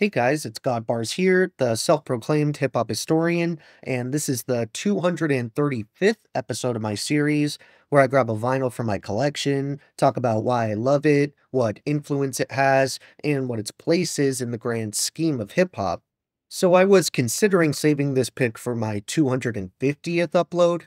Hey guys, it's Godbars here, the self proclaimed hip hop historian, and this is the 235th episode of my series where I grab a vinyl from my collection, talk about why I love it, what influence it has, and what its place is in the grand scheme of hip hop. So I was considering saving this pick for my 250th upload,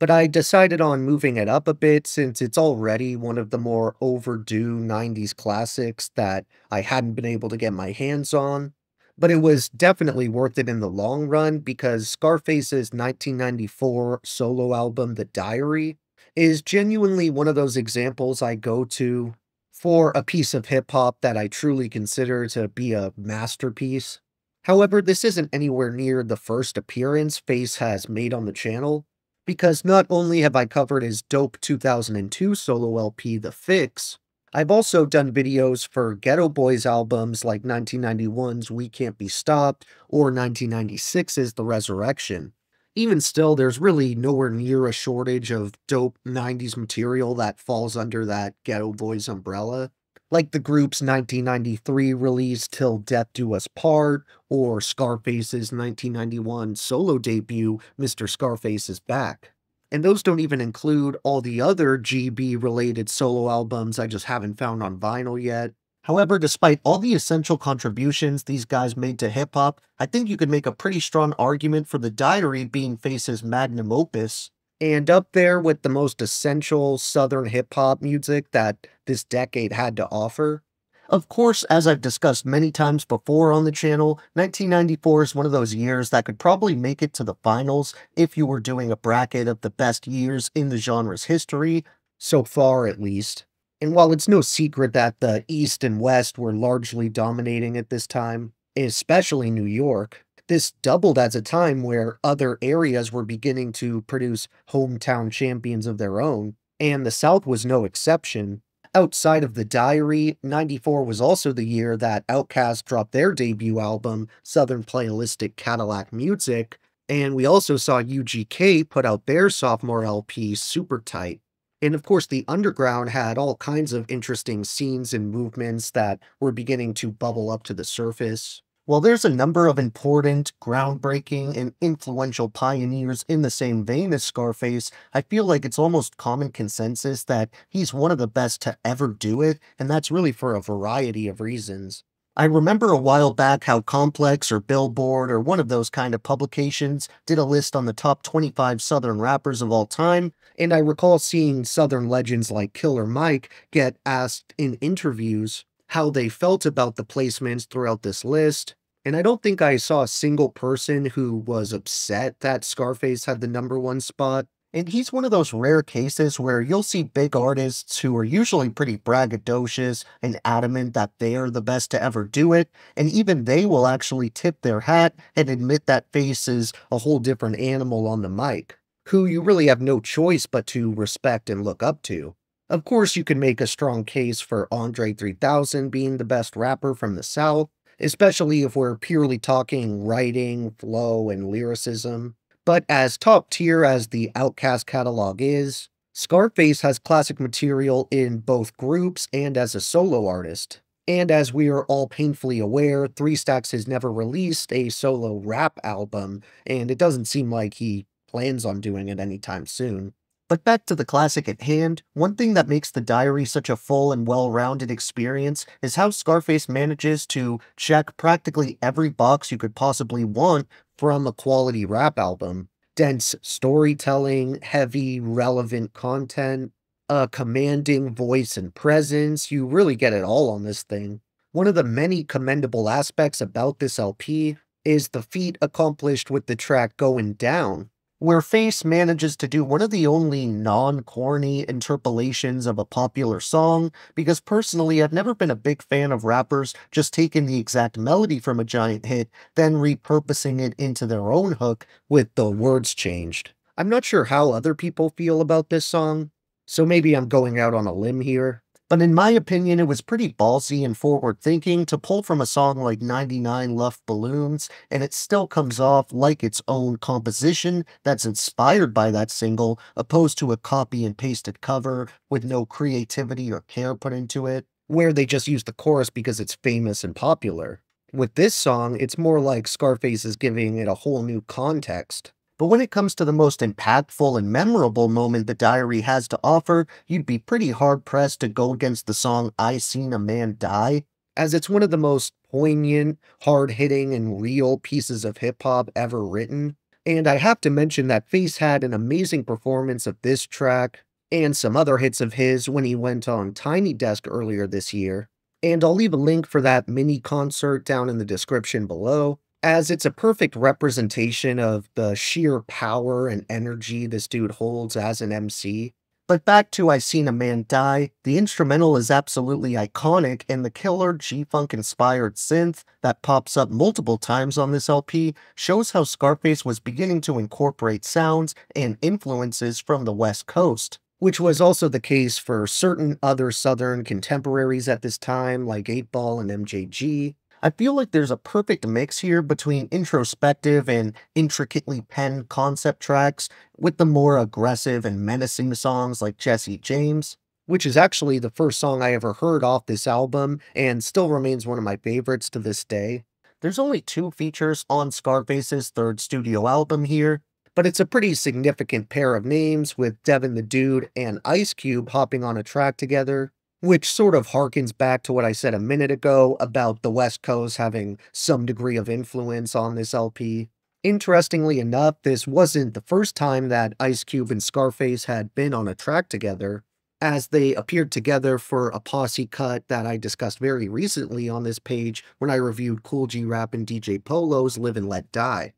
but I decided on moving it up a bit since it's already one of the more overdue 90s classics that I hadn't been able to get my hands on. But it was definitely worth it in the long run because Scarface's 1994 solo album, The Diary, is genuinely one of those examples I go to for a piece of hip hop that I truly consider to be a masterpiece. However, this isn't anywhere near the first appearance Face has made on the channel, because not only have I covered his dope 2002 solo LP, The Fix, I've also done videos for Geto Boys albums like 1991's We Can't Be Stopped or 1996's The Resurrection. Even still, there's really nowhere near a shortage of dope 90s material that falls under that Geto Boys umbrella like the group's 1993 release Till Death Do Us Part, or Scarface's 1991 solo debut, Mr. Scarface is Back. And those don't even include all the other GB related solo albums I just haven't found on vinyl yet. However, despite all the essential contributions these guys made to hip hop, I think you could make a pretty strong argument for The Diary being Face's magnum opus, and up there with the most essential Southern hip hop music that this decade had to offer. Of course, as I've discussed many times before on the channel, 1994 is one of those years that could probably make it to the finals if you were doing a bracket of the best years in the genre's history, so far at least. And while it's no secret that the East and West were largely dominating at this time, especially New York, this doubled as a time where other areas were beginning to produce hometown champions of their own, and the South was no exception. Outside of the diary, 94 was also the year that Outkast dropped their debut album, Southernplayalisticadillacmuzik, and we also saw UGK put out their sophomore LP, Super Tight. And of course, the underground had all kinds of interesting scenes and movements that were beginning to bubble up to the surface. While there's a number of important, groundbreaking, and influential pioneers in the same vein as Scarface, I feel like it's almost common consensus that he's one of the best to ever do it, and that's really for a variety of reasons. I remember a while back how Complex or Billboard or one of those kind of publications did a list on the top 25 Southern rappers of all time, and I recall seeing Southern legends like Killer Mike get asked in interviews how they felt about the placements throughout this list, and I don't think I saw a single person who was upset that Scarface had the number one spot. And he's one of those rare cases where you'll see big artists who are usually pretty braggadocious and adamant that they are the best to ever do it, and even they will actually tip their hat and admit that Face is a whole different animal on the mic, who you really have no choice but to respect and look up to. Of course, you can make a strong case for Andre 3000 being the best rapper from the South, especially if we're purely talking writing, flow, and lyricism. But as top tier as the Outkast catalog is, Scarface has classic material in both groups and as a solo artist. And as we are all painfully aware, Three Stacks has never released a solo rap album, and it doesn't seem like he plans on doing it anytime soon. But back to the classic at hand, one thing that makes the diary such a full and well-rounded experience is how Scarface manages to check practically every box you could possibly want from a quality rap album. Dense storytelling, heavy, relevant content, a commanding voice and presence, you really get it all on this thing. One of the many commendable aspects about this LP is the feat accomplished with the track Going Down, where Face manages to do one of the only non-corny interpolations of a popular song, because personally I've never been a big fan of rappers just taking the exact melody from a giant hit, then repurposing it into their own hook with the words changed. I'm not sure how other people feel about this song, so maybe I'm going out on a limb here, but in my opinion, it was pretty ballsy and forward thinking to pull from a song like 99 Luftballons, and it still comes off like its own composition that's inspired by that single, opposed to a copy and pasted cover with no creativity or care put into it, where they just use the chorus because it's famous and popular. With this song, it's more like Scarface is giving it a whole new context. But when it comes to the most impactful and memorable moment the diary has to offer, you'd be pretty hard pressed to go against the song I Seen a Man Die, as it's one of the most poignant, hard hitting, and real pieces of hip hop ever written. And I have to mention that Face had an amazing performance of this track and some other hits of his when he went on Tiny Desk earlier this year. And I'll leave a link for that mini concert down in the description below, as it's a perfect representation of the sheer power and energy this dude holds as an MC. But back to I Seen a Man Die, the instrumental is absolutely iconic, and the killer G Funk inspired synth that pops up multiple times on this LP shows how Scarface was beginning to incorporate sounds and influences from the West Coast, which was also the case for certain other Southern contemporaries at this time, like 8 Ball and MJG. I feel like there's a perfect mix here between introspective and intricately penned concept tracks with the more aggressive and menacing songs like Jesse James, which is actually the first song I ever heard off this album and still remains one of my favorites to this day. There's only two features on Scarface's third studio album here, but it's a pretty significant pair of names with Devin the Dude and Ice Cube hopping on a track together, which sort of harkens back to what I said a minute ago about the West Coast having some degree of influence on this LP. Interestingly enough, this wasn't the first time that Ice Cube and Scarface had been on a track together, as they appeared together for a posse cut that I discussed very recently on this page when I reviewed Kool G Rap and DJ Polo's Live and Let Die.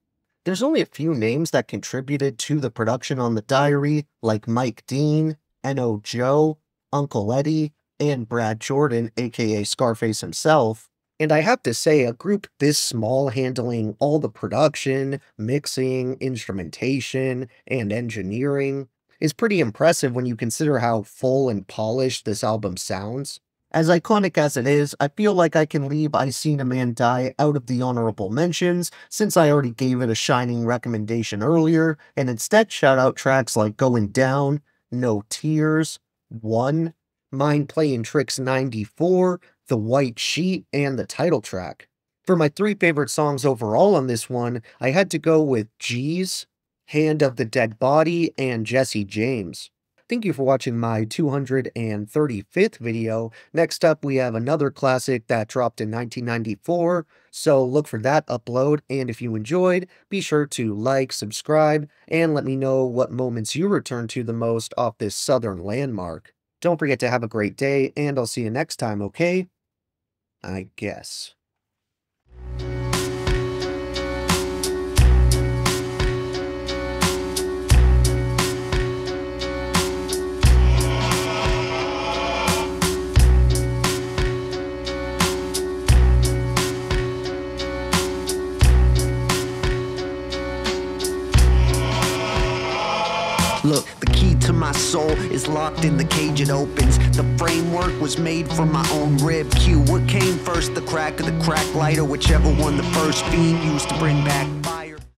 There's only a few names that contributed to the production on the diary, like Mike Dean, N.O. Joe, Uncle Eddie, and Brad Jordan, aka Scarface himself. And I have to say, a group this small handling all the production, mixing, instrumentation, and engineering is pretty impressive when you consider how full and polished this album sounds. As iconic as it is, I feel like I can leave I Seen a Man Die out of the honorable mentions, since I already gave it a shining recommendation earlier, and instead shout out tracks like Going Down, No Tears, One, Mind Playing Tricks 94, The White Sheet, and the title track. For my three favorite songs overall on this one, I had to go with G's, Hand of the Dead Body, and Jesse James. Thank you for watching my 235th video. Next up, we have another classic that dropped in 1994, so look for that upload, and if you enjoyed, be sure to like, subscribe, and let me know what moments you return to the most off this southern landmark. Don't forget to have a great day, and I'll see you next time, okay? I guess. To my soul is locked in the cage it opens. The framework was made from my own rib cue. What came first, the crack of the crack lighter, whichever one the first fiend used to bring back